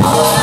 了。